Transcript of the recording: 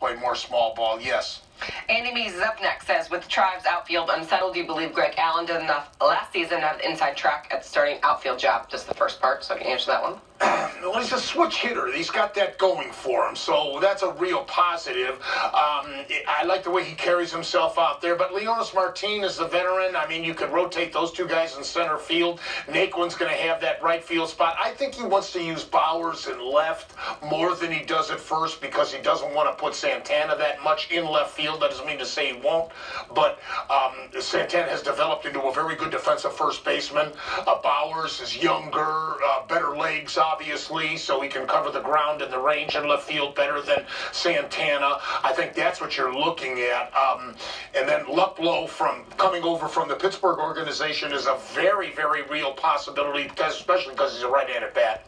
Play more small ball, yes. Andy up next. Says with the Tribe's outfield unsettled, do you believe Greg Allen did enough last season to have the inside track at the starting outfield job? Just the first part, so I can answer that one. Well, he's a switch hitter. He's got that going for him, so that's a real positive. Um, I like the way he carries himself out there. But Leonys Martin is the veteran. I mean, you could rotate those two guys in center field. Naquin's going to have that right field spot. I think he wants to use Bauers in left more than he does at first because he doesn't want to put Santana that much in left field. That doesn't mean to say he won't, but um, Santana has developed into a very good defensive first baseman. Uh, Bauers is younger, uh, better legs obviously, so he can cover the ground in the range and left field better than Santana. I think that's what you're looking at. Um, and then Luplow from coming over from the Pittsburgh organization is a very, very real possibility, because, especially because he's a right-handed bat.